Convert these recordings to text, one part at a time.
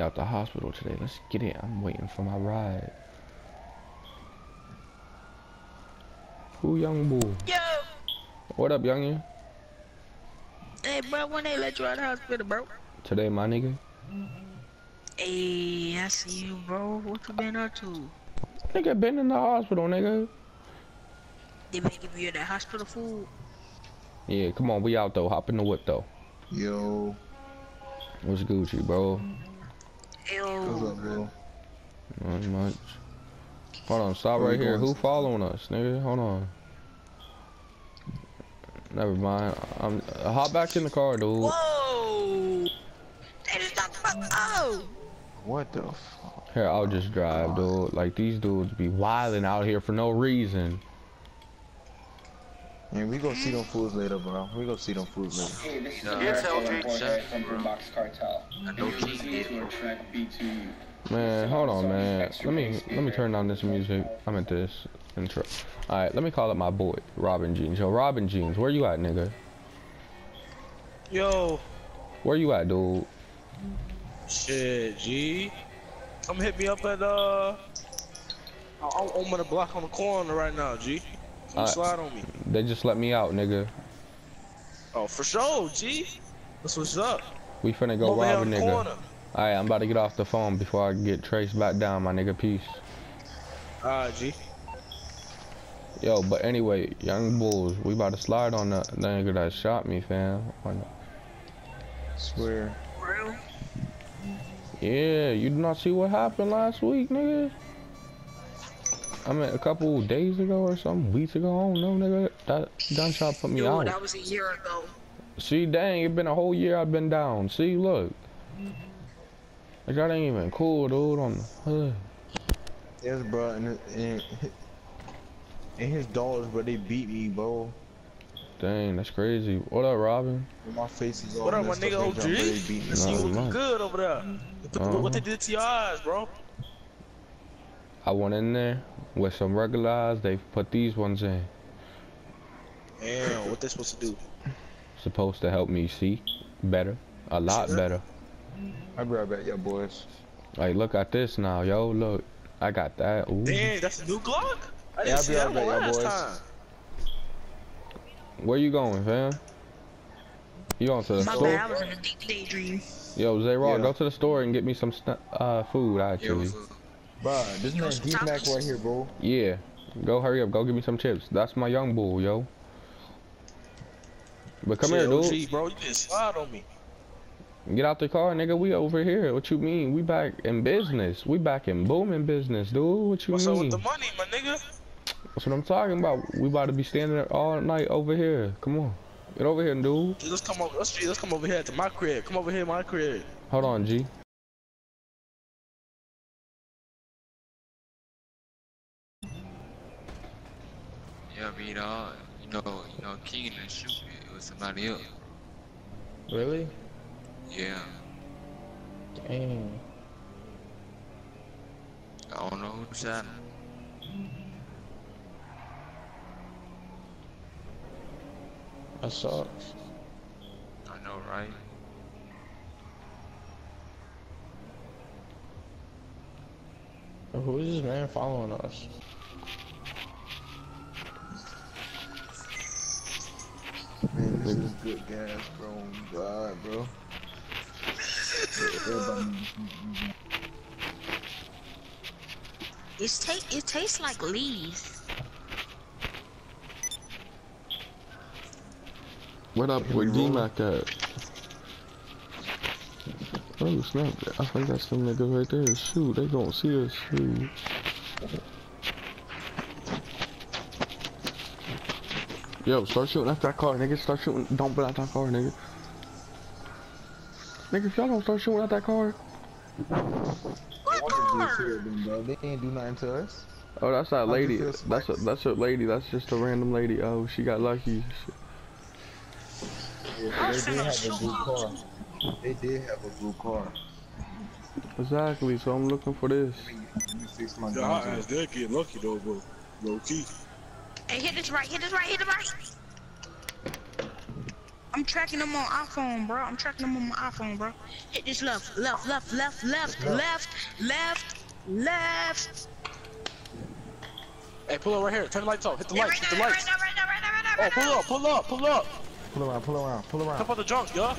me out the hospital today. Let's get it. I'm waiting for my ride. Who young bull? Yo! What up, youngin? Hey, bro, when they let you out of the hospital, bro? Today, my nigga. Mm-hmm. Hey, I see you, bro. What you been up to? Nigga been in the hospital, nigga. They been give you that hospital food? Yeah, come on, we out though. Hop in the whip though. Yo, What's Gucci, bro? Mm-hmm. What's Ew. up, bro? Not much. Hold on, stop Where right here. going? Who following us, nigga? Hold on. Never mind. I'm uh, hop back in the car, dude. Whoa! They just got the fuck. Oh! What the fuck? Here, I'll just drive, dude. Like these dudes be wilding out here for no reason. Man, we gonna see them fools later, bro. We gonna see them fools later. Hey, this is Yeah, Eric tell Taylor Boy from bro. Boombox Cartel. I know You're King listening to a B2. Man, hold on, man. Let me let me turn down this music. I'm at this intro. All right, let me call up my boy Robin Jeans. Yo, Robin Jeans, where you at, nigga? Yo, Where you at, dude? shit, G. Come hit me up at uh. I'm on the block on the corner right now, G. Come Alright. slide on me. They just let me out, nigga. Oh, for sure, G. That's what's up. We finna go over here rob a nigga. Alright, I'm about to get off the phone before I get traced back down, my nigga. Peace. Alright, G. Yo, but anyway, young bulls, we about to slide on the nigga that shot me, fam. On Swear. Real? Yeah, you did not see what happened last week, nigga. I mean, a couple days ago or some weeks ago, I don't know, nigga. That gunshot put me Dude, out. that was a year ago. See, dang, it been a whole year I've been down. See, look. Like, that ain't even cool, dude, on the hood. Yes, bro. And, and, and his dollars, bro, they beat me, bro. Dang, that's crazy. What up, Robin? My face is all What up, my nigga up, OG? bro, they beat me. I see you looking good over there. What, the- what they Uh-huh. did to your eyes, bro? I went in there with some regular eyes. They put these ones in. Damn, what they supposed to do? Supposed to help me see better. A lot better. I'll be right back, yeah, boys. Like, look at this now, yo. Look. I got that. Ooh. Damn, that's a new Glock? I Yeah, didn't I'll see be that right one back, last y'all time. Where you going, fam? You going to the My store? bad, I was in a deep daydream. Yo, Zay Raw, Yeah. go to the store and get me some uh food, actually. what's up? Bro, this You man want some D-Mac right here, bro. Yeah. Go hurry up. Go give me some chips. That's my young bull, yo. But come here, dude. Bro, you didn't slide on me. Get out the car, nigga. We over here. What you mean? We back in business. We back in booming business, dude. What you What's up mean? with the money, my nigga? That's what I'm talking about. We about to be standing there all night over here. Come on. Get over here, dude. Let's come over. Let's, let's come over here to my crib. Come over here, to my crib. Hold on, G. Yeah, I mean, uh, you know, you know, King didn't shoot me. It was somebody else. Really? Yeah, Dang. I don't know who shot him. That sucks. I know, right? Who is this man following us? Good gas, bro. God, bro. It's ta- it tastes like leaves. What up Can with we roll? D-Mac at? Oh snap! I think that's them niggas right there. Shoot, they gonna see us. Shoot. Yo, start shooting at that car, nigga. Start shooting. Don't put out that car, nigga. Nigga, if y'all don't start shooting at that car. What What did car? they do to them, bro? They ain't do nothing to us. Oh, that's that lady. That's a that's a lady. That's just a random lady. Oh, she got lucky. Yeah, they did have a blue car. They did have a blue car. Exactly. So I'm looking for this. Let me fix Yeah, guns our ass did get lucky though, bro. Low key. Hey, hit this right, hit this right, hit this right. I'm tracking them on iPhone, bro. I'm tracking them on my iPhone, bro. Hit this left, left, left, left, left, left, left, left. Hey, pull up right here. Turn the lights off. Hit the Yeah, lights. right Hit now, the right lights. now, right now, right now, right now, Oh, pull up, pull up, pull up. Pull around, pull around, pull around. Hop on the junk, y'all.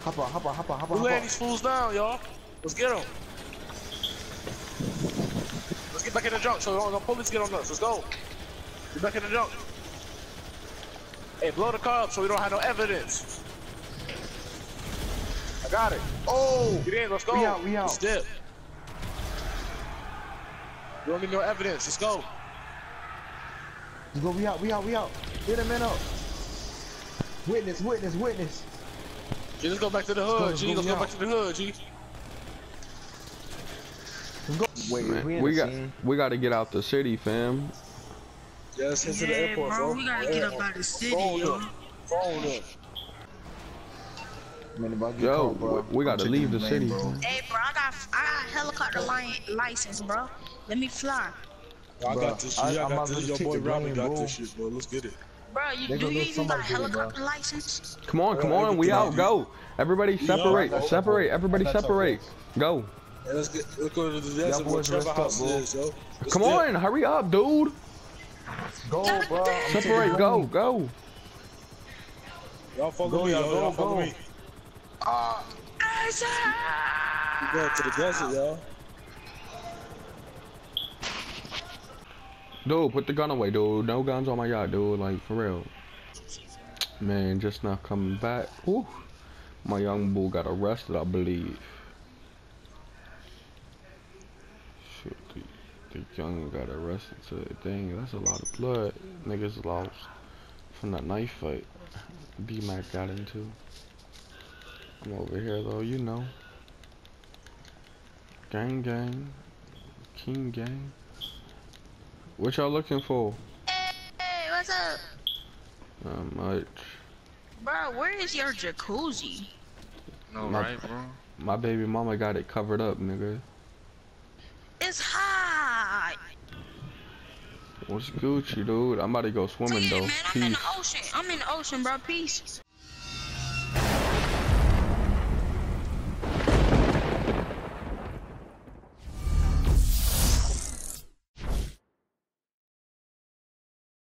Hop on, hop on, hop on, hop on. We hop laying these fools down, y'all. Let's get them. Let's get back in the junk so don't, don't police get on us. Let's go. Get back in the junk. Hey, blow the car up so we don't have no evidence. I got it. Oh! Get in, let's go. We out, we out. Let's. We don't need no evidence. Let's go. Let's go, we out, we out, we out. Get a man up. Witness, witness, witness. G, let's go back to the hood, let's G. go, Let's we go back out. to the hood, G. Go. Wait, Man, we we got scene. we got to get out the city, fam. Yeah, let's head to the airport, bro, bro. we gotta get up out of the city, Phone yo. up. Phone up. Man, if I get Yo, caught, bro, we- we gotta leave the blame, city, bro. Hey, bro, I got I got helicopter li license, bro. Let me fly. I got this shit. I- I, I might got this. Your boy the Robbie got this shit, bro. Let's get it. Bro, you do you even got a somebody get it, helicopter license? Come on, come on, we out. Go. Everybody separate, bro. separate. Everybody separate. Go. Hey, let's get. Let's go to the desert where boys Trevor rest up, House bro. is, yo. Let's Come on, hurry up, dude. Go, bro. Separate. Go, go. Y'all follow Go, me, y'all, yo. go, Y'all follow go. me. We going to the desert, y'all. Dude, put the gun away, dude. No guns on my yacht, dude. Like, for real. Man, just not coming back. Whew. My young bull got arrested, I believe. The, the young got arrested. So, dang, that's a lot of blood. Niggas lost from that knife fight B-Mac got into. I'm over here, though, you know. Gang, gang. King gang. What y'all looking for? Hey, what's up? Not much. Bro, where is your jacuzzi? No, My- right, bro? My baby mama got it covered up, nigga. It's hot. What's Gucci, dude? I'm about to go swimming though. man, I'm in Peace. the ocean. I'm in the ocean, bro. Peace.